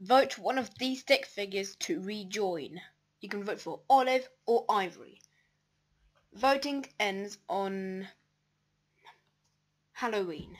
Vote one of these stick figures to rejoin. You can vote for Olive or Ivory. Voting ends on Halloween.